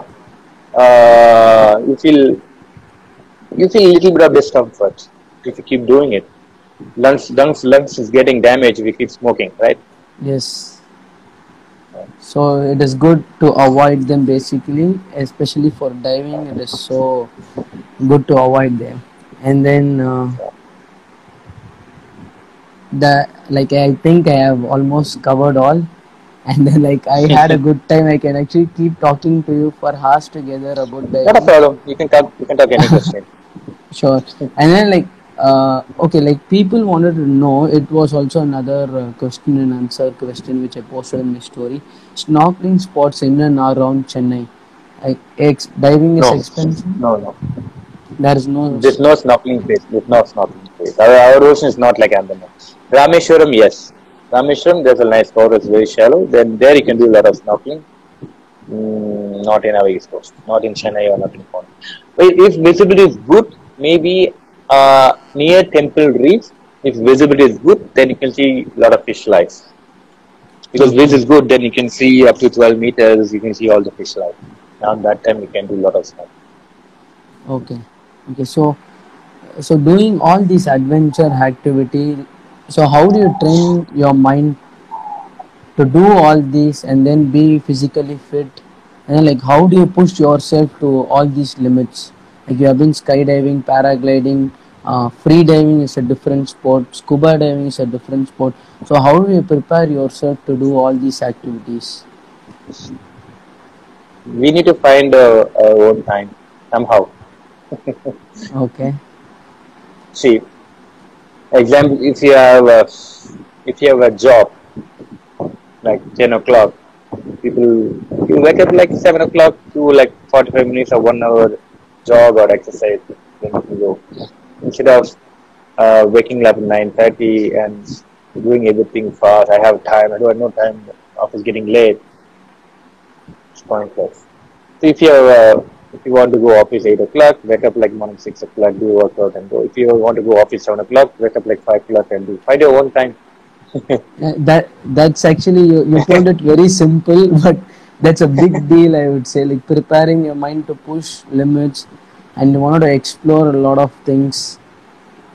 uh, you feel you feel a little bit of discomfort if you keep doing it. Lungs, lungs, lungs is getting damaged if you keep smoking, right? Yes. So it is good to avoid them basically, especially for diving. It is so good to avoid them. And then uh, the like I think I have almost covered all. *laughs* And then like I had a good time. I can actually keep talking to you for hours together about that. Not a problem. You can talk. You can talk any question. *laughs* Sure. And then like uh, okay, like people wanted to know. It was also another uh, question and answer question which I posted in my story. Snorkeling spots in and around Chennai. Like ex- diving is No. expensive. No, no. There is no. There's no snorkeling place. There's no snorkeling place. Our, our ocean is not like Andaman. Rameshwaram, yes. Rameshwaram, there's a nice water. It's very shallow. Then there you can do a lot of snorkeling. Mm, not in our east coast. Not in Chennai or not in Pond. But if visibility is good, maybe uh, near Temple Reach, if visibility is good, then you can see a lot of fish life. Because this is good, then you can see up to 12 meters, you can see all the fish life. Around that time, you can do a lot of snorkeling. Okay. Okay. So, so doing all these adventure activity. So how do you train your mind to do all these and then be physically fit? And then, like how do you push yourself to all these limits? Like you have been skydiving, paragliding, uh, free diving is a different sport. Scuba diving is a different sport. So how do you prepare yourself to do all these activities? we need to find uh, our own time somehow. *laughs* Okay. See, example, if you have uh, if you have a job, like 10 o'clock, people, you wake up like 7 o'clock, do like 45 minutes or one hour jog or exercise, then you go. Instead of uh, waking up at 9.30 and doing everything fast, I have time, I don't have no time, office getting late, it's pointless. So if you have, uh, if you want to go office 8 o'clock, wake up like morning 6 o'clock, do workout and go. If you want to go office 7 o'clock, wake up like 5 o'clock and do. Find your own time. Uh, that that's actually you, you told it very simple *laughs* but that's a big deal i would say like preparing your mind to push limits and you want to explore a lot of things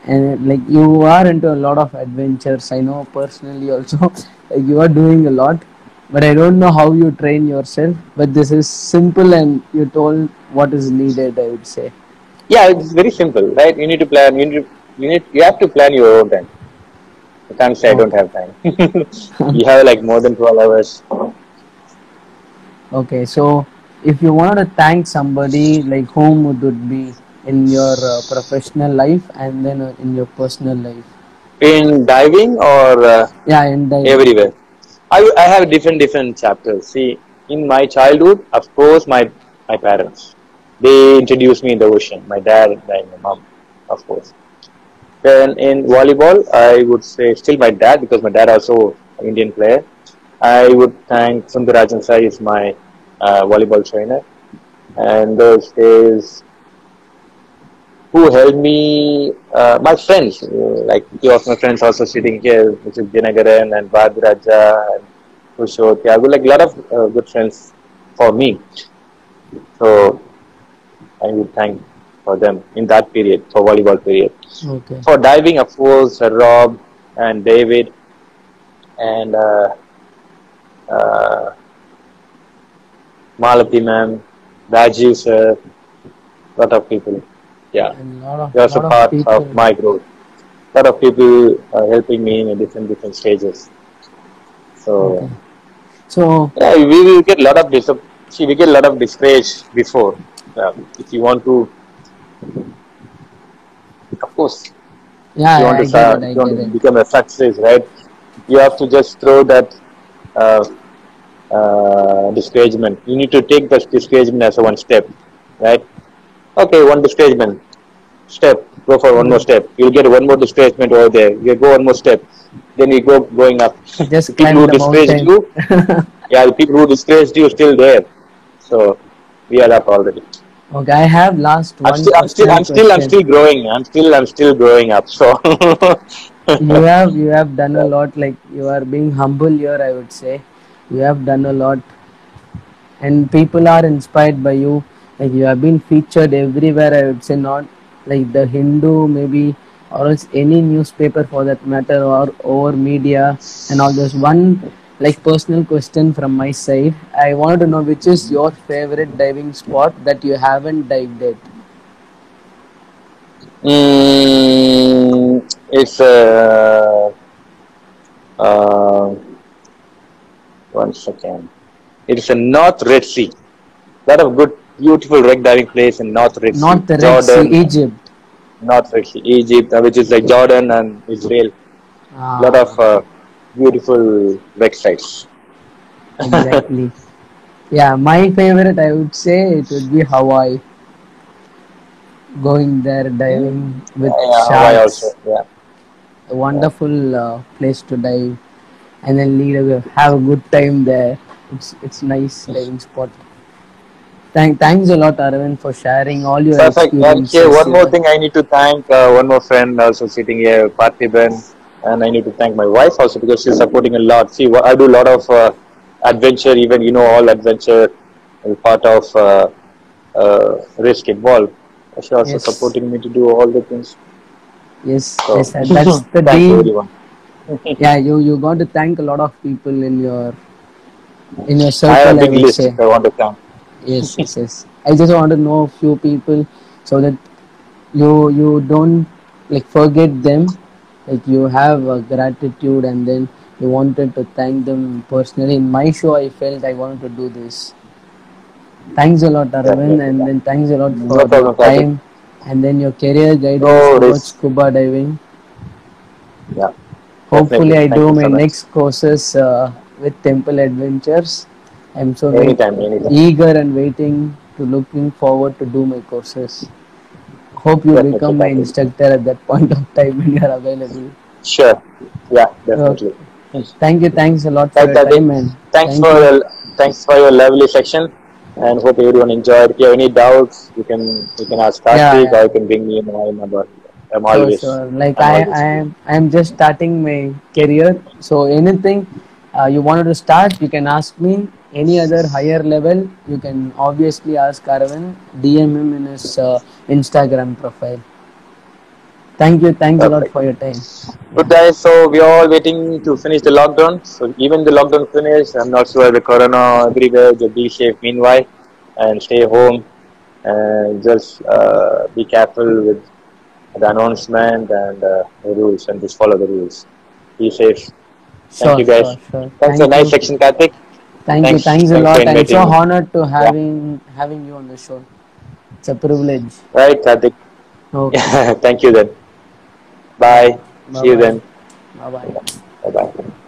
and like you are into a lot of adventures i know personally also *laughs* like you are doing a lot but i don't know how you train yourself but this is simple and you told what is needed i would say Yeah, it's very simple, right? You need to plan. You need to, you need you have to plan your own time. I can't say I don't have time. *laughs* you have like more than twelve hours. Okay, so if you wanted to thank somebody, like whom would it be in your uh, professional life and then uh, in your personal life? In diving or uh, Yeah, in diving. everywhere. I, I have different different chapters. See, in my childhood, of course, my my parents they introduced me in the ocean. My dad and my mom, of course. Then in volleyball, I would say still my dad because my dad also an Indian player. I would thank Sundarajan Sai is my uh, volleyball trainer, and those days who helped me, uh, my friends, uh, like few of my friends also sitting here, which is Dinagaran and Bhadraja and Kushot. Yeah, I would like a lot of uh, good friends for me. So I would thank for them in that period, for volleyball period. okay. For diving, of course, Rob and David and uh, uh, Malati ma'am, Rajiv sir, lot of people. Yeah. Of, are also part of of my growth. A lot of people are helping me in different different stages. So Okay. So yeah, we will get a lot of dis- see, we get a lot of discourage before. Uh, if you want to, of course, yeah, you want I to, start, it, you want to become a success, right? You have to just throw that uh, uh, discouragement. You need to take that discouragement as a one step, right? Okay, one discouragement, step, go for one more step. You'll get one more discouragement over there. You go one more step, then you go going up. *laughs* Just people climb who the discouraged you, *laughs* yeah, the people who discouraged you are still there. So we are up already. Okay, I have last one I'm still, I'm still, I'm still, I'm still growing. I'm still, I'm still growing up. So *laughs* you have you have done a lot like you are being humble here i would say you have done a lot and people are inspired by you like you have been featured everywhere i would say not like the hindu maybe or else any newspaper for that matter or over media and all those one like personal question from my side i wanted to know which is your favorite diving spot that you haven't dived at Mm, it's uh, uh, one second. It's a North Red Sea. lot of good, beautiful wreck diving place in North Red Sea. red sea Jordan, egypt North Red Sea, Egypt, uh, which is like Jordan and Israel. Ah, lot of uh, beautiful wreck sites. exactly. *laughs* yeah, my favorite, I would say, it would be Hawaii. Going there, diving with Yeah, Hawaii sharks, also. Yeah. a wonderful uh, place to dive, and then lead a, have a good time there. It's it's nice diving spot. Thank, thanks a lot, Arvind, for sharing all your Perfect. experiences. Okay, one more thing I need to thank uh, one more friend also sitting here, Parthiban, and I need to thank my wife also because she's supporting a lot. See, wha- I do a lot of uh, adventure, even you know, all adventure is part of uh, uh, risk involved. She's also Yes. supporting me to do all the things. Yes, So, yes, and that's the thank you, everyone. *laughs* Yeah, you you got to thank a lot of people in your in your circle. I circle. have a I big would list say. I want to thank. Yes yes yes i just want to know a few people so that you you don't like forget them like you have a gratitude and then you wanted to thank them personally in my show i felt i wanted to do this thanks a lot arvind and then thanks a lot No for problem, your time and then your career guidance No worries. scuba diving Yeah. Hopefully, Definitely. I do my so next courses uh, with Temple Adventures. I'm so Anytime, anytime. eager and waiting to looking forward to do my courses. Hope you Definitely, become my instructor at that *laughs* point of time when you're available. Sure. Yeah, definitely. Thank you. Thanks a lot for Right, your time, man. Thanks Thank for you. your, thanks for your lovely section, and hope everyone enjoyed. If you have any doubts, you can you can ask Yeah, Karthik yeah. or you can bring me my number. I'm always sure. Like I'm I, I am, I am just starting my career. So anything uh, you wanted to start, you can ask me. Any other higher level, you can obviously ask Arvind. DM him in his uh, Instagram profile. Thank you. Thanks a lot for your time. Good guys, so we are all waiting to finish the lockdown. So even the lockdown finished, I'm not sure the corona everywhere. Just be safe meanwhile, and stay home, and just uh, be careful with the announcement and uh, the rules, and just follow the rules. Be safe. Sure, you, guys. Sure, sure. That's Thank a nice you. section, Karthik. Thank Thanks. you. Thanks a Thanks lot. for I'm so honored to having having you on the show. It's a privilege. Right, Karthik. Okay. *laughs* Thank you then. Bye. See you Bye-bye. then. Bye bye. Bye bye.